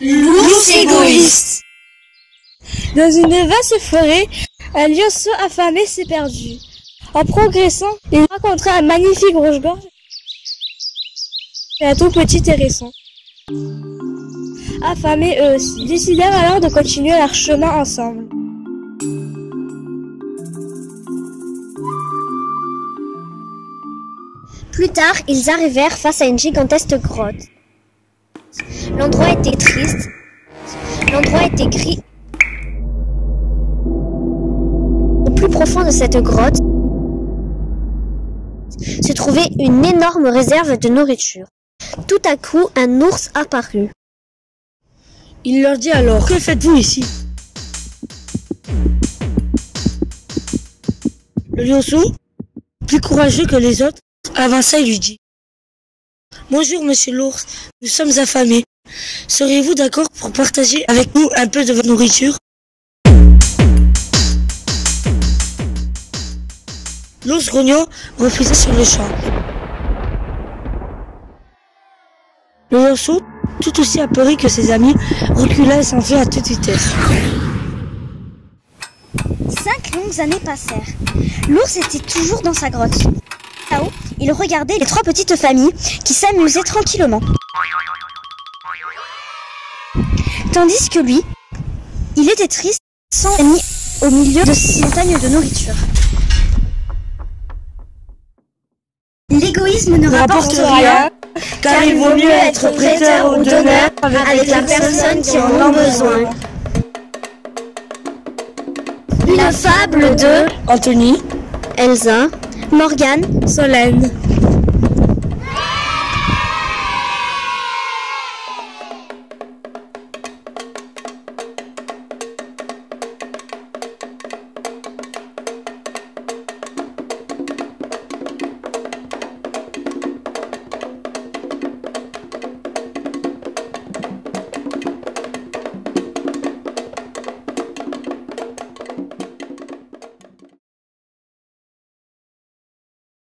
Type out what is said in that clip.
L'ours égoïste. Dans une vaste forêt, un lionceau affamé s'est perdu. En progressant, il rencontra un magnifique rouge-gorge et un tout petit hérisson. Affamés eux aussi, décidèrent alors de continuer leur chemin ensemble. Plus tard, ils arrivèrent face à une gigantesque grotte. L'endroit était triste. L'endroit était gris. Au plus profond de cette grotte se trouvait une énorme réserve de nourriture. Tout à coup, un ours apparut. Il leur dit alors, que faites-vous ici? Le lionceau, plus courageux que les autres, avança et lui dit Bonjour, monsieur l'ours, nous sommes affamés. Seriez-vous d'accord pour partager avec nous un peu de votre nourriture? L'ours grognon refusa sur le champ. Le lionceau, tout aussi apeuré que ses amis, recula et s'enfuit à toute vitesse. Cinq longues années passèrent. L'ours était toujours dans sa grotte. Là-haut, il regardait les trois petites familles qui s'amusaient tranquillement. Tandis que lui, il était triste, sans amis au milieu de ces montagnes de nourriture. L'égoïsme ne rapporte rien, car il vaut mieux être prêteur ou donneur avec la personne qui en a besoin. La fable de Anthony, Elsa, Morgane, Solène.